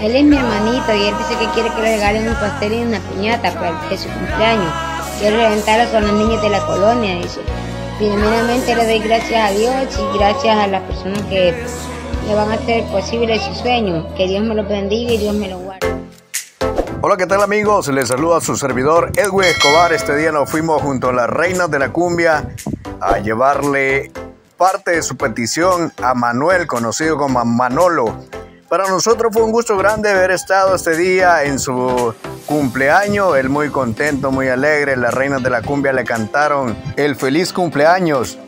Él es mi hermanito y él dice que quiere que le regalen un pastel y una piñata para el- su cumpleaños. Quiero reventarlo con los niños de la colonia, dice. Primeramente le doy gracias a Dios y gracias a las personas que le van a hacer posible su sueño. Que Dios me lo bendiga y Dios me lo guarde. Hola, ¿qué tal amigos? Les saluda su servidor Edwin Escobar. Este día nos fuimos junto a las reinas de la cumbia a llevarle parte de su petición a Manuel, conocido como Manolo. Para nosotros fue un gusto grande haber estado este día en su cumpleaños. Él muy contento, muy alegre. Las reinas de la cumbia le cantaron el feliz cumpleaños.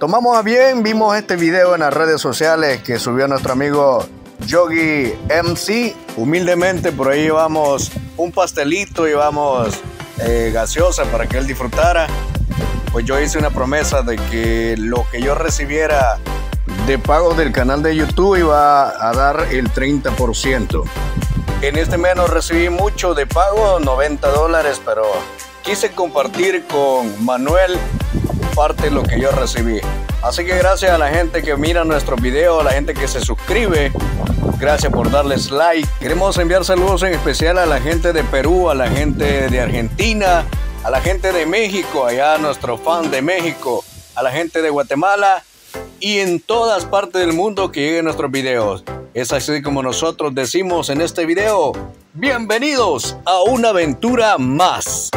Tomamos a bien, vimos este video en las redes sociales que subió nuestro amigo Yogi MC. Humildemente por ahí llevamos un pastelito, llevamos eh, gaseosa para que él disfrutara. Pues yo hice una promesa de que lo que yo recibiera de pago del canal de YouTube iba a dar el 30%. En este mes no recibí mucho de pago, 90 dólares, pero quise compartir con Manuel parte de lo que yo recibí. Así que gracias a la gente que mira nuestros videos, a la gente que se suscribe, gracias por darles like. Queremos enviar saludos en especial a la gente de Perú, a la gente de Argentina, a la gente de México, allá nuestro fan de México, a la gente de Guatemala y en todas partes del mundo que lleguen nuestros videos. Es así como nosotros decimos en este video, bienvenidos a una aventura más.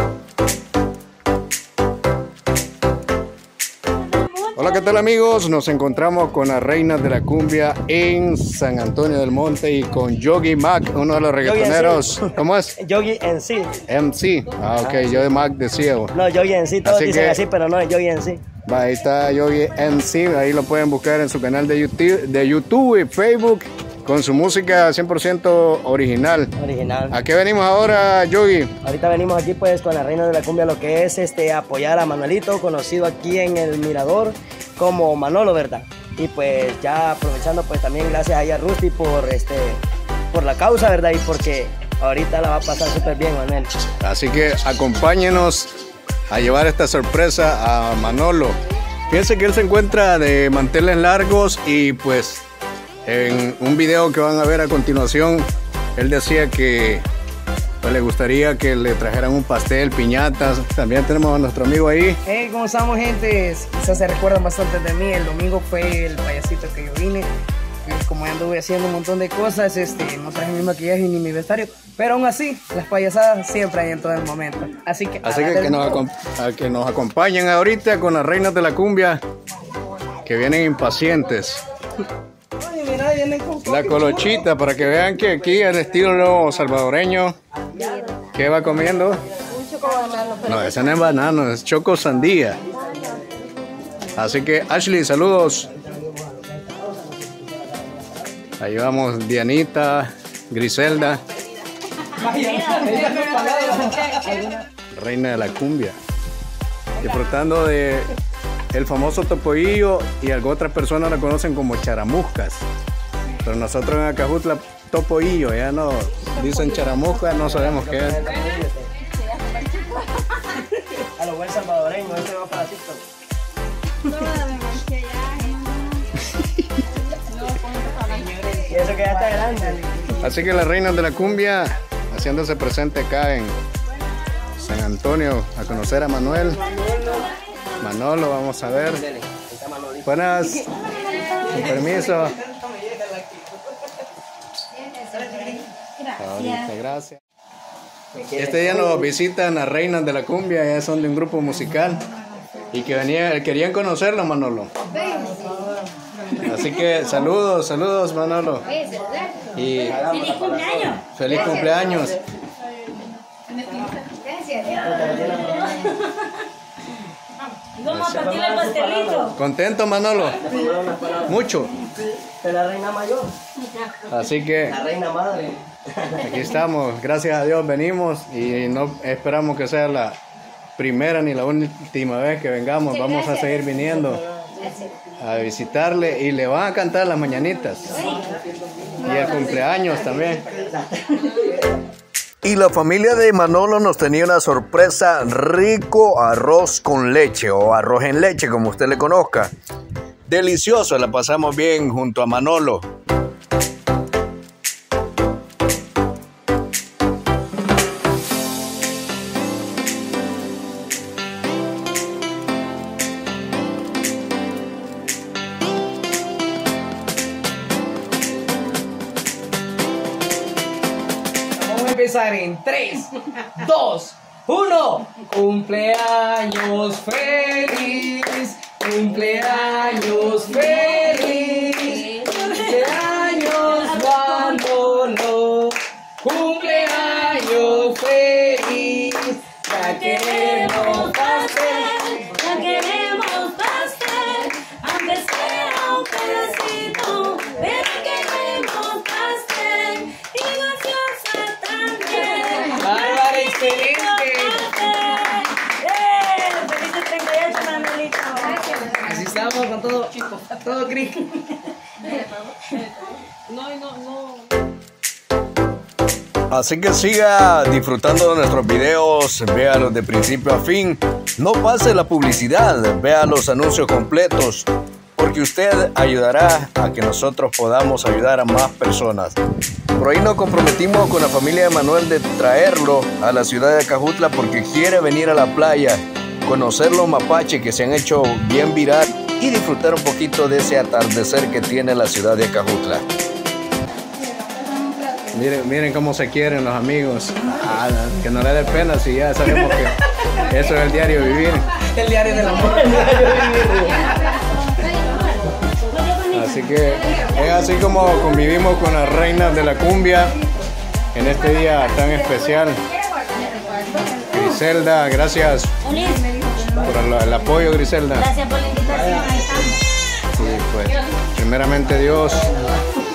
Hola, ¿qué tal amigos? Nos encontramos con las reinas de la cumbia en San Antonio del Monte y con Yogi Mac, uno de los reggaetoneros. ¿Cómo es? Yogi en sí. MC. Ah, ok, yo de Mac decía. No, Yogi en sí, todos Así dicen que- así, pero no es Yogi en sí. Va, ahí está Yogi MC, ahí lo pueden buscar en su canal de YouTube, de YouTube y Facebook con su música 100% original. Original. ¿A qué venimos ahora, Yogi? Ahorita venimos aquí pues con la reina de la cumbia, lo que es este apoyar a Manuelito, conocido aquí en el Mirador como Manolo, ¿verdad? Y pues ya aprovechando pues también gracias a ella Rusty por este por la causa, ¿verdad? Y porque ahorita la va a pasar súper bien, Manuel. Así que acompáñenos a llevar esta sorpresa a Manolo. Fíjense que él se encuentra de manteles largos y pues en un video que van a ver a continuación, él decía que pues, le gustaría que le trajeran un pastel, piñatas. También tenemos a nuestro amigo ahí. Hey, ¿cómo estamos, gente? Quizás se recuerdan bastante de mí. El domingo fue el payasito que yo vine. Como ya anduve haciendo un montón de cosas, este, no traje mi maquillaje ni mi vestuario. Pero aún así, las payasadas siempre hay en todo el momento. Así que, Así que, nos, a que nos acompañen ahorita con las reinas de la cumbia que vienen impacientes. Ay, mira, vienen con La colochita, para que vean que aquí el estilo salvadoreño, ¿qué va comiendo? No, ese no es banano, es choco sandía. Así que Ashley, saludos. Ahí vamos Dianita, Griselda. Reina de la cumbia. Disfrutando de el famoso topoillo y algo otras personas la conocen como charamuscas. Pero nosotros en Acajutla topoillo, ya no dicen charamuscas, no sabemos qué es. A lo buen salvadoreño, este va para TikTok. Así que las reinas de la cumbia haciéndose presente acá en San Antonio a conocer a Manuel. Manolo, vamos a ver. Buenas. Con permiso. Ahorita, gracias. Este día nos visitan las reinas de la cumbia, ya son de un grupo musical y que venía, querían conocerlo, Manolo. Así que saludos, saludos, Manolo. Y ¡Feliz cumpleaños! feliz cumpleaños. Vamos a partir el pastelito. ¿Contento, Manolo? Mucho. De la reina mayor, Así que la reina madre. aquí estamos, gracias a Dios venimos y no esperamos que sea la primera ni la última vez que vengamos. Vamos a seguir viniendo a visitarle y le van a cantar las mañanitas. Y el cumpleaños también. Y la familia de Manolo nos tenía una sorpresa, rico arroz con leche o arroz en leche, como usted le conozca. Delicioso, la pasamos bien junto a Manolo. Empezar en 3, 2, 1. Cumpleaños feliz, cumpleaños feliz, Así estamos con todo, todo Cris. Así que siga disfrutando de nuestros videos, véalos de principio a fin. No pase la publicidad, vea los anuncios completos, porque usted ayudará a que nosotros podamos ayudar a más personas. Por ahí nos comprometimos con la familia de Manuel de traerlo a la ciudad de Cajutla porque quiere venir a la playa, conocer los mapaches que se han hecho bien viral y disfrutar un poquito de ese atardecer que tiene la ciudad de Cajutla. Miren, miren cómo se quieren los amigos. Ah, que no le dé pena si ya sabemos que eso es el diario vivir. El diario del amor. Así que es así como convivimos con las reinas de la cumbia en este día tan especial. Griselda, gracias por el, apoyo, Griselda. Gracias por la invitación. Ahí estamos. Sí, pues, primeramente Dios,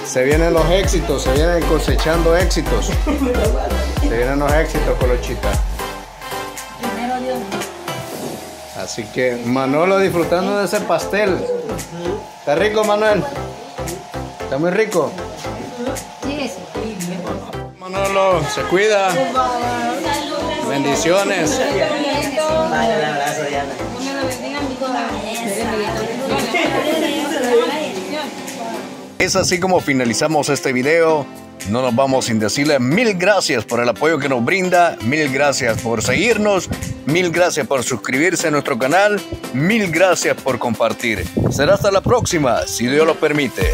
se vienen los éxitos, se vienen cosechando éxitos. Se vienen los éxitos, Colochita. Primero Dios. Así que Manolo disfrutando de ese pastel. ¿Está rico, Manuel? ¿Está muy rico? Sí, sí. Manolo, se cuida. Bendiciones. Es así como finalizamos este video. No nos vamos sin decirle mil gracias por el apoyo que nos brinda, mil gracias por seguirnos, mil gracias por suscribirse a nuestro canal, mil gracias por compartir. Será hasta la próxima, si Dios lo permite.